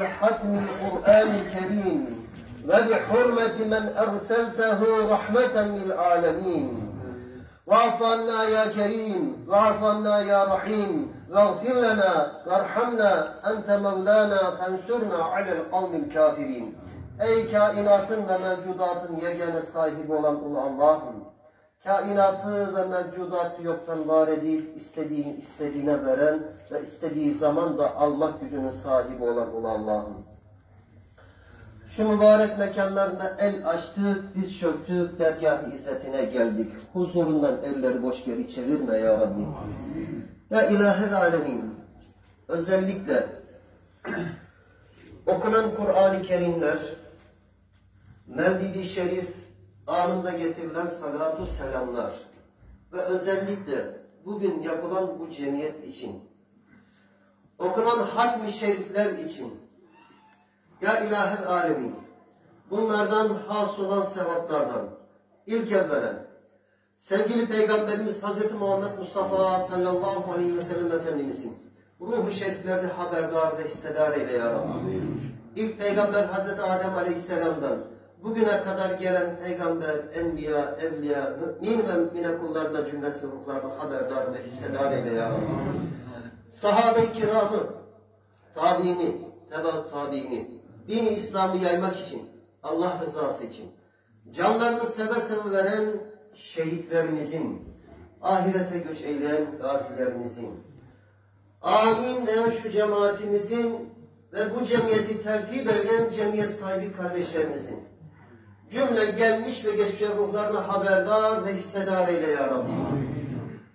بحتم القرآن الكريم. وبحرمة من أرسلته رحمة للعالمين. واعف عنا يا كريم واعف عنا يا رحيم. واغفر لنا وارحمنا أنت مولانا فانصرنا على القوم الكافرين. Ey kainatın ve mevcudatın yegane sahibi olan Allah'ım. Kainatı ve mevcudatı yoktan var edip istediğini istediğine veren ve istediği zaman da almak gücünün sahibi olan ulu Allah'ım. Şu mübarek mekanlarında el açtık, diz çöktük, dergah-ı izzetine geldik. Huzurundan elleri boş geri çevirme ya Rabbi. Ya ilahel alemin, özellikle okunan Kur'an-ı Kerimler, Mevlid-i Şerif anında getirilen salatu selamlar ve özellikle bugün yapılan bu cemiyet için, okunan hatmi şerifler için, ya ilahel alemin, bunlardan has olan sevaplardan ilk evvelen sevgili Peygamberimiz Hz. Muhammed Mustafa sallallahu aleyhi ve sellem Efendimizin ruhu şeriflerini haberdar ve hissedar eyle ya Rabbi. İlk Peygamber Hz. Adem aleyhisselamdan bugüne kadar gelen peygamber, enbiya, evliya, mümin ve mümine kullarına cümlesi ruhlarını haberdar ve hissedar eyle ya Rabbi. Sahabe-i kiramı, tabiini, teba tabiini, dini İslam'ı yaymak için, Allah rızası için, canlarını seve seve veren şehitlerimizin, ahirete göç eyleyen gazilerimizin, amin diyen şu cemaatimizin ve bu cemiyeti tertip eden cemiyet sahibi kardeşlerimizin, cümle gelmiş ve geçmiş ruhlarını haberdar ve hissedar eyle ya Rabbi.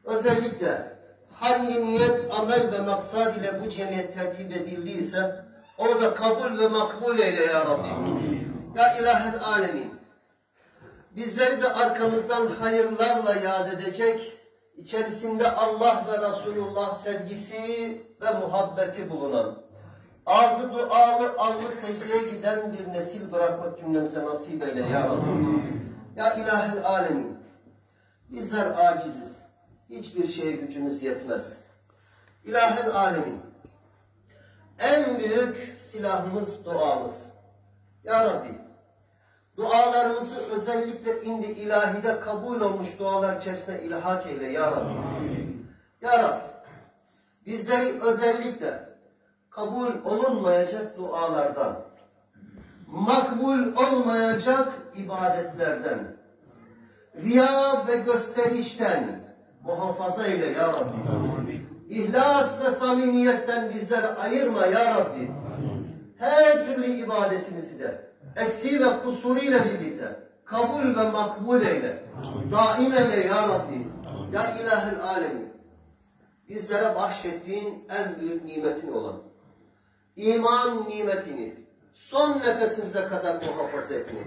Özellikle hangi niyet, amel ve maksad ile bu cemiyet tertip edildiyse orada kabul ve makbul eyle ya Rabbi. Ya ilahel alemin. Bizleri de arkamızdan hayırlarla yad edecek, içerisinde Allah ve Resulullah sevgisi ve muhabbeti bulunan, ağzı dualı, alnı secdeye giden bir nesil bırakmak cümlemize nasip eyle ya Rabbi. Ya ilahel alemin. Bizler aciziz. Hiçbir şeye gücümüz yetmez. İlahel alemin. En büyük silahımız duamız. Ya Rabbi, dualarımızı özellikle indi ilahide kabul olmuş dualar içerisine ilhak eyle Ya Rabbi. Ya Rabbi, bizleri özellikle kabul olunmayacak dualardan, makbul olmayacak ibadetlerden, riya ve gösterişten muhafaza eyle Ya Rabbi. İhlas ve samimiyetten bizleri ayırma Ya Rabbi. Her türlü ibadetimizi de eksiği ve kusuruyla birlikte kabul ve makbul eyle. Daim eyle Ya Rabbi. Ya İlahel Alemin. Bizlere bahşettiğin en büyük nimetin olan iman nimetini son nefesimize kadar muhafaza etmeyi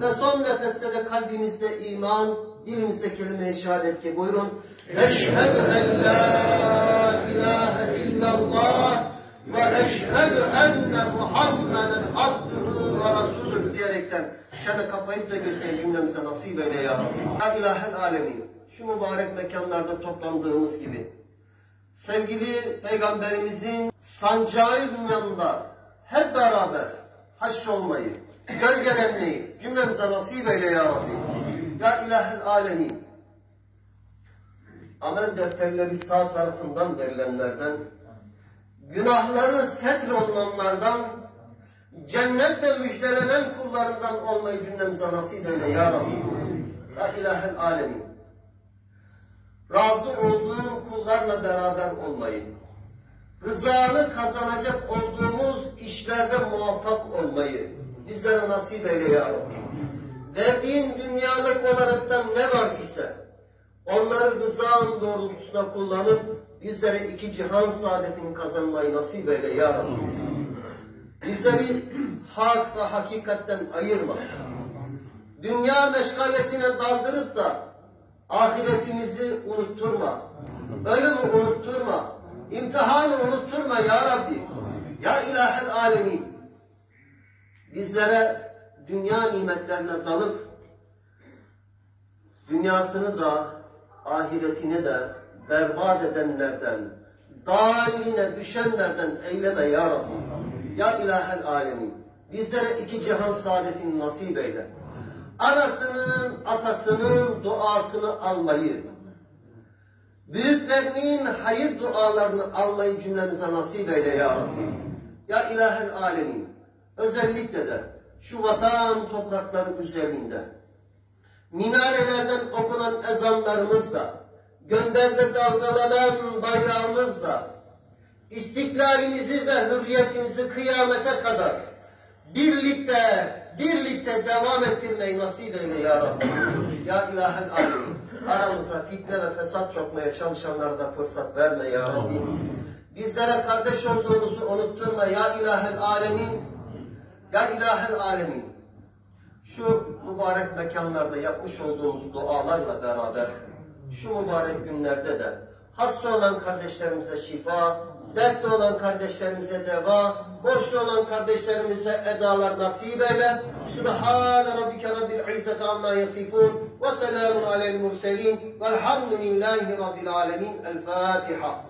ve son nefeste de kalbimizde iman, dilimizde kelime-i şehadet ki buyurun Eşhedü en la ilahe illallah ve eşhedü enne Muhammeden abduhu ve rasulü diyerekten çene kapayıp da gözleyen cümlemize nasip eyle ya Rabbi. Ya ilahel alemin. Şu mübarek mekanlarda toplandığımız gibi sevgili peygamberimizin sancağı yanında hep beraber haşrolmayı, gölgelenmeyi cümlemize nasip eyle ya Rabbi. Ya ilahel alemin. Amel defterleri sağ tarafından verilenlerden, günahları setr olunanlardan, cennetle müjdelenen kullarından olmayı cümlemize nasip eyle ya Rabbi. Ya ilahel alemin. Kullarla beraber olmayı, rızanı kazanacak olduğumuz işlerde muvaffak olmayı bizlere nasip eyle ya Rabbi. Verdiğin dünyalık olaraktan ne var ise onları rızan doğrultusunda kullanıp bizlere iki cihan saadetini kazanmayı nasip eyle ya Rabbi. Bizleri hak ve hakikatten ayırma. Dünya meşgalesine daldırıp da ahiretimizi unutturma. Ölümü unutturma. İmtihanı unutturma ya Rabbi. Ya ilahel alemin. Bizlere dünya nimetlerine dalıp dünyasını da ahiretini de berbat edenlerden, daline düşenlerden eyleme ya Rabbi. Ya ilahel alemin. Bizlere iki cihan saadetini nasip eyle. Anasının, atasının duasını almayı, büyüklerinin hayır dualarını almayı cümlemize nasip eyle ya Rabbi. Ya ilahel alemin. Özellikle de şu vatan toprakları üzerinde minarelerden okunan ezanlarımızla, gönderde dalgalanan bayrağımızla, istiklalimizi ve hürriyetimizi kıyamete kadar birlikte, birlikte devam ettirmeyi nasip eyle ya Rabbi. Ya ilahel alemin. Aramıza fitne ve fesat çokmaya çalışanlara da fırsat verme ya Rabbi. Bizlere kardeş olduğumuzu unutturma ya ilahel alemin. Ya ilahel alemin. Şu mübarek mekanlarda yapmış olduğumuz dualarla beraber şu mübarek günlerde de hasta olan kardeşlerimize şifa, dertli olan kardeşlerimize deva, borçlu olan kardeşlerimize edalar nasip eyle. Sübhane rabbike rabbil izzeti amma yasifun ve selamun alel murselin velhamdülillahi rabbil alemin. El Fatiha.